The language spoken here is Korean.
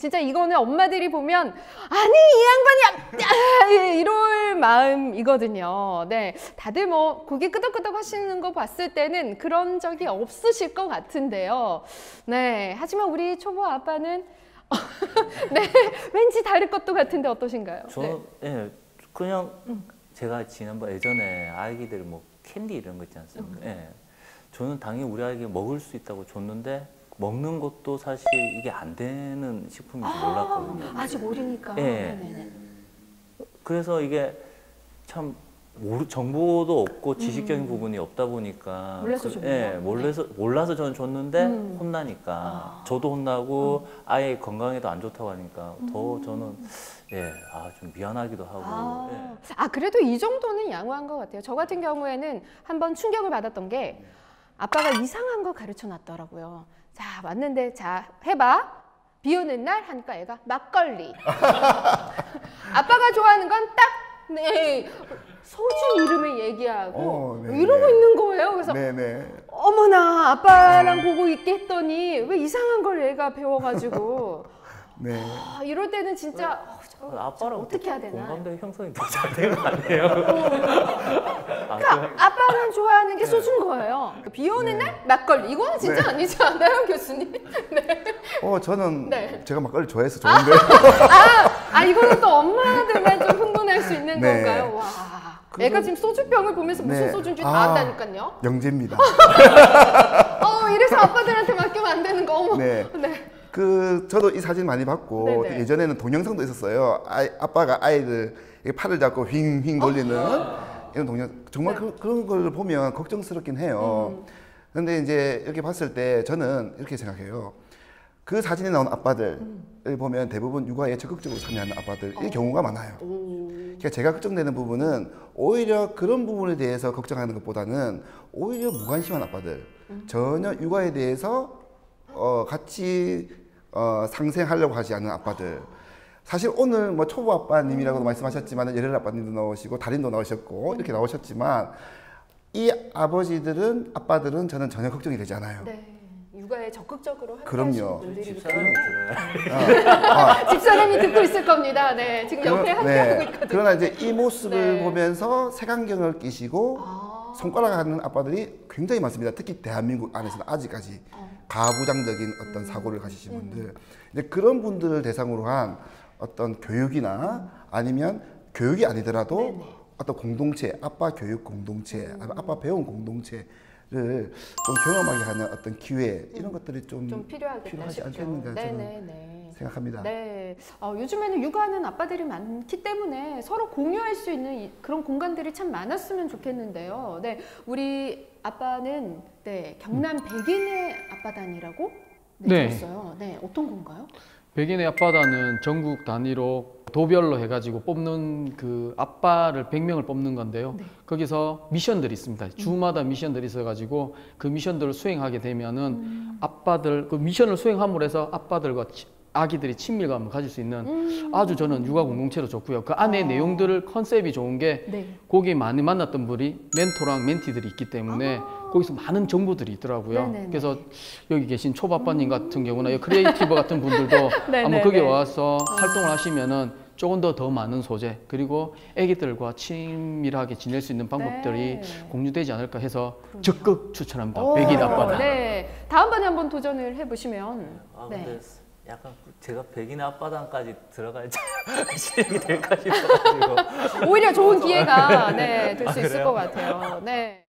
진짜 이거는 엄마들이 보면 아니 이 양반이 야, 이럴 마음이거든요. 네, 다들 뭐 고개 끄덕끄덕 하시는 거 봤을 때는 그런 적이 없으실 것 같은데요. 네, 하지만 우리 초보 아빠는 네, 왠지 다를 것도 같은데 어떠신가요? 저는 네. 예 그냥 제가 지난번 예전에 아기들 뭐 캔디 이런 거 있지 않습니까? 음. 예. 저는 당연히 우리 아이가 먹을 수 있다고 줬는데 먹는 것도 사실 이게 안 되는 식품인지 몰랐거든요. 아직 어리니까. 예. 네네네. 그래서 이게 참 모르, 정보도 없고 지식적인 부분이 없다 보니까 음. 몰라서 그-. 예, 몰라서 몰라서 저는 줬는데 음. 혼나니까 아. 저도 혼나고 아예 건강에도 안 좋다고 하니까 음. 더 저는 예, 아 좀 미안하기도 하고 아, 예. 아, 그래도 이 정도는 양호한 것 같아요. 저 같은 경우에는 한번 충격을 받았던 게 아빠가 이상한 거 가르쳐 놨더라고요. 자, 왔는데 자, 해봐. 비 오는 날 하니까 애가 막걸리. 아빠가 좋아하는 건 딱, 네, 소주 이름을 얘기하고 어, 네, 이러고 네. 있는 거예요. 그래서 네네. 어머나 아빠랑 보고 있게 했더니 왜 이상한 걸 애가 배워가지고 네. 아, 이럴 때는 진짜 어, 저- 저 아빠랑 어떻게 해야 되나? 공감대 형성이 더잘된거 아니에요? 아, 그러니까 아빠는 좋아하는 게 소주인 거예요. 비 오는 날 막걸리. 이거는 진짜 아니지 않나요, 교수님? 네. 어 저는 네. 제가 막걸리 좋아해서 좋은데. 아, 아 이거는 또 엄마들만 좀 흥분할 수 있는 네. 건가요? 와. 애가 지금 소주병을 보면서 무슨 네. 소주인지 아. 다 안다니까요. 영재입니다. 어, 이래서 아빠들한테 맡기면 안 되는 거. 어머. 네. 네. 그 저도 이 사진 많이 봤고 네네. 예전에는 동영상도 있었어요. 아이, 아빠가 이렇게 팔을 잡고 휙휙 돌리는 이런 동영 정말 네. 그, 그런 걸 보면 걱정스럽긴 해요. 음. 근데 이제 이렇게 봤을 때 저는 이렇게 생각해요. 그 사진에 나온 아빠들을 음. 보면 대부분 육아에 적극적으로 참여하는 아빠들 어. 이 경우가 많아요. 오. 그러니까 제가 걱정되는 부분은 오히려 그런 부분에 대해서 걱정하는 것보다는 오히려 무관심한 아빠들 전혀 육아에 대해서 어, 같이 어, 상생하려고 하지 않는 아빠들 사실 오늘 뭐 초보 아빠님이라고도 말씀하셨지만 열혈 아빠님도 나오시고 달인도 나오셨고 이렇게 나오셨지만 이 아버지들은 아빠들은 저는 전혀 걱정이 되지 않아요. 네. 육아에 적극적으로 그럼요. 함께하시는 분들이기 때문에 들어요. 아, 집사람이 듣고 있을 겁니다. 네. 지금 옆에 함께하고 있거든요. 그러나 이제 이 모습을 네. 보면서 색안경을 끼시고 아. 손가락 하는 아빠들이 굉장히 많습니다. 특히 대한민국 안에서는 아직까지 어. 가부장적인 어떤 사고를 가지신 분들. 이제 그런 분들을 대상으로 한 어떤 교육이나 아니면 교육이 아니더라도 네네. 어떤 공동체, 아빠 교육 공동체, 아니면 아빠 배운 공동체를 좀 경험하게 하는 어떤 기회 이런 것들이 좀, 좀 필요하지. 않겠는가 저는 네네네. 생각합니다. 네. 어, 요즘에는 육아하는 아빠들이 많기 때문에 서로 공유할 수 있는 이- 그런 공간들이 참 많았으면 좋겠는데요. 네. 우리 아빠는 네, 경남 백인의 아빠단이라고 네, 네. 들었어요. 네. 어떤 건가요? 백인의 앞바다는 전국 단위로 도별로 해가지고 뽑는 그 아빠를 100명을 뽑는 건데요. 네. 거기서 미션들이 있습니다. 주마다 미션들이 있어가지고 그 미션들을 수행하게 되면은 음. 아빠들 그 미션을 수행함으로 해서 아빠들과 치- 아기들이 친밀감을 가질 수 있는 음. 아주 저는 육아 공동체로 좋고요. 그 안에 아. 내용들을 컨셉이 좋은 게 네. 거기 많이 만났던 분이 멘토랑 멘티들이 있기 때문에 거기서 많은 정보들이 있더라고요. 아. 네네네. 음. 그래서 여기 계신 초보아빠님 같은 경우나 크리에이티브 같은 분들도 네네네. 한번 거기 와서 활동을 하시면은 조금 더더 많은 소재 그리고 아기들과 친밀하게 지낼 수 있는 방법들이 네. 공유되지 않을까 해서 적극 추천합니다. 오, 백인 아빠단. 네. 다음번에 한번 도전을 해보시면. 아 네. 근데 약간 제가 백인 아빠단까지 들어갈지 실력이 될까 싶어가지고 오히려 좋은 기회가 네, 될수 아, 있을? 것 같아요. 네.